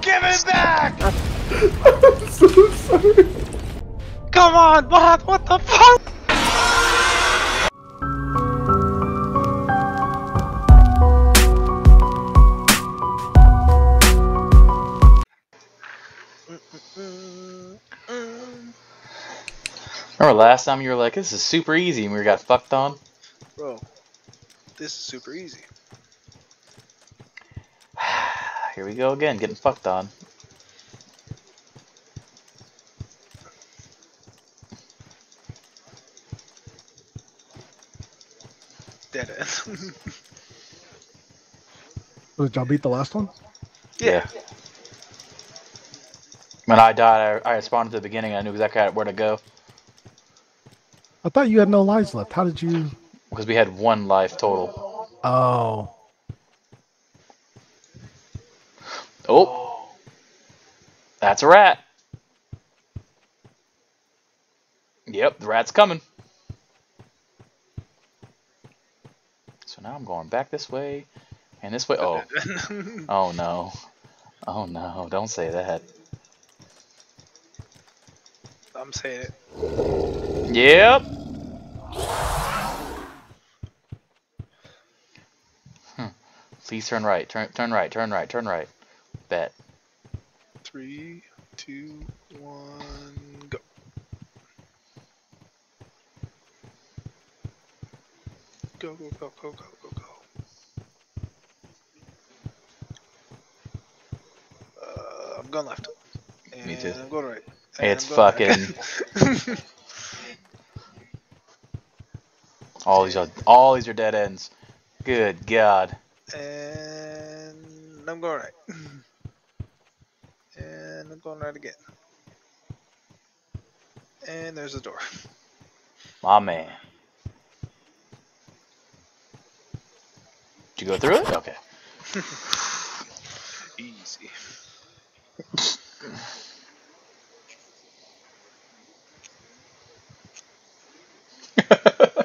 Give it back! I'm so sorry. Come on, bot! What the fuck? Remember last time you were like, this is super easy, and we got fucked on? Bro, this is super easy. Here we go again, getting fucked on. Dead end. Oh, did y'all beat the last one? yeah. When I died, I, I spawned at the beginning. I knew exactly where to go I thought you had no lives left. How did you? because we had one life total. Oh, Oh, that's a rat. Yep, the rat's coming. So now I'm going back this way and this way. Oh, oh no, oh no! Don't say that. I'm saying it. Yep. Hmm. Please turn right. Turn turn right. Turn right. Turn right. Bet. Three, two, one, go. Go, go, go, go, go, go, go. Uh, I'm going left. And Me too. I'm going right. And It's going fucking. All these are all these are dead ends. Good God. and I'm going right. I'm going right again. And there's the door. My man. Did you go through it? Okay. Easy.